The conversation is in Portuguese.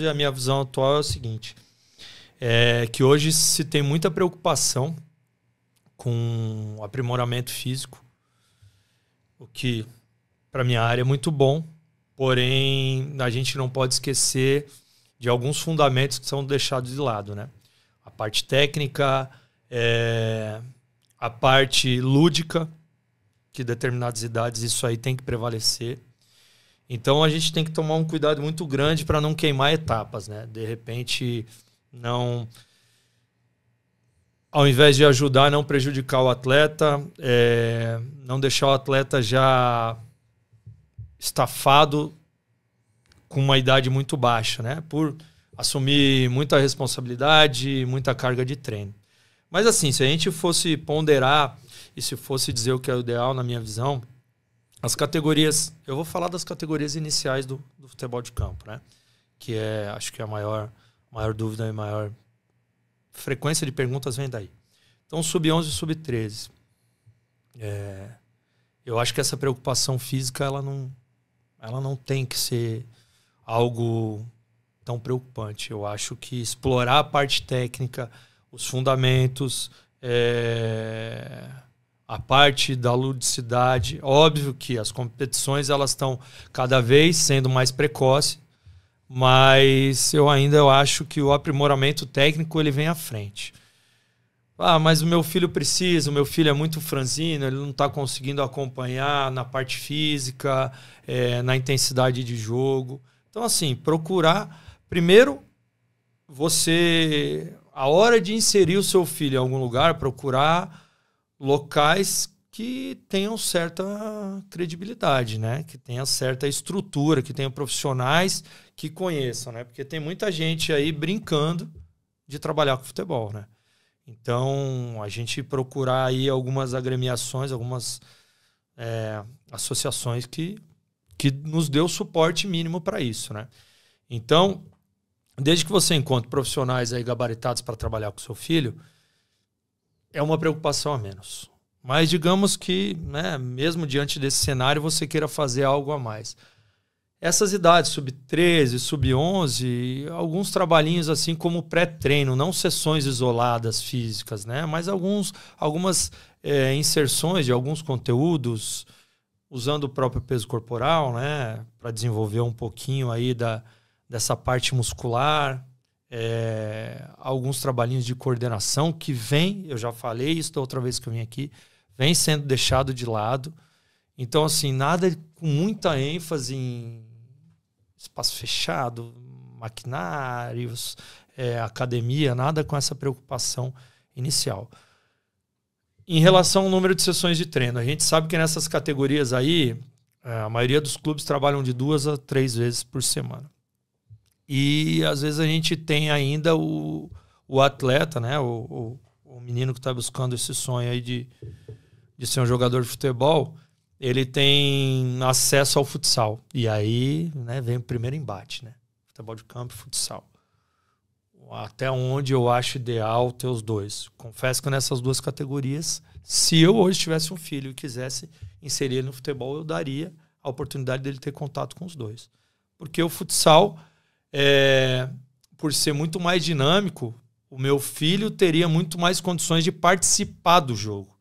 e a minha visão atual é o seguinte: é que hoje se tem muita preocupação com aprimoramento físico, o que para minha área é muito bom, porém a gente não pode esquecer de alguns fundamentos que são deixados de lado, né? A parte técnica, é, a parte lúdica, que determinadas idades isso aí tem que prevalecer. Então a gente tem que tomar um cuidado muito grande para não queimar etapas, né? De repente não ao invés de ajudar, não prejudicar o atleta, é, não deixar o atleta já estafado com uma idade muito baixa, né? Por assumir muita responsabilidade, muita carga de treino. Mas assim, se a gente fosse ponderar e se fosse dizer o que é o ideal na minha visão, as categorias, eu vou falar das categorias iniciais do, do futebol de campo, né? Que é, acho que é a maior, maior dúvida e maior frequência de perguntas vem daí. Então, sub-11 e sub-13. É, eu acho que essa preocupação física, ela não, ela não tem que ser algo tão preocupante. Eu acho que explorar a parte técnica, os fundamentos, é, a parte da ludicidade. Óbvio que as competições elas estão cada vez sendo mais precoces, mas eu ainda eu acho que o aprimoramento técnico ele vem à frente. Ah, mas o meu filho precisa, o meu filho é muito franzino, ele não está conseguindo acompanhar na parte física, é, na intensidade de jogo. Então, assim, procurar. Primeiro, você, a hora de inserir o seu filho em algum lugar, procurar locais que tenham certa credibilidade, né? Que tenha certa estrutura, que tenham profissionais que conheçam, né? Porque tem muita gente aí brincando de trabalhar com futebol, né? Então, a gente procurar aí algumas agremiações, algumas é, associações que, que nos deu suporte mínimo para isso, né? Então, desde que você encontre profissionais aí gabaritados para trabalhar com seu filho, é uma preocupação a menos. Mas digamos que, né, mesmo diante desse cenário, você queira fazer algo a mais. Essas idades, sub-13, sub-11, alguns trabalhinhos assim como pré-treino, não sessões isoladas físicas, né? Mas alguns, algumas é, inserções de alguns conteúdos usando o próprio peso corporal, né? Para desenvolver um pouquinho aí da, dessa parte muscular, é, alguns trabalhinhos de coordenação que vem, eu já falei isso da outra vez que eu vim aqui, vem sendo deixado de lado. Então, assim, nada com muita ênfase em espaço fechado, maquinários, é, academia, nada com essa preocupação inicial. Em relação ao número de sessões de treino, a gente sabe que nessas categorias aí, é, a maioria dos clubes trabalham de duas a três vezes por semana. E às vezes a gente tem ainda o, o atleta, né? O, o, o menino que está buscando esse sonho aí de, de ser um jogador de futebol, ele tem acesso ao futsal. E aí né, vem o primeiro embate, né? Futebol de campo e futsal. Até onde eu acho ideal ter os dois. Confesso que nessas duas categorias, se eu hoje tivesse um filho e quisesse inserir ele no futebol, eu daria a oportunidade dele ter contato com os dois. Porque o futsal é, por ser muito mais dinâmico, o meu filho teria muito mais condições de participar do jogo.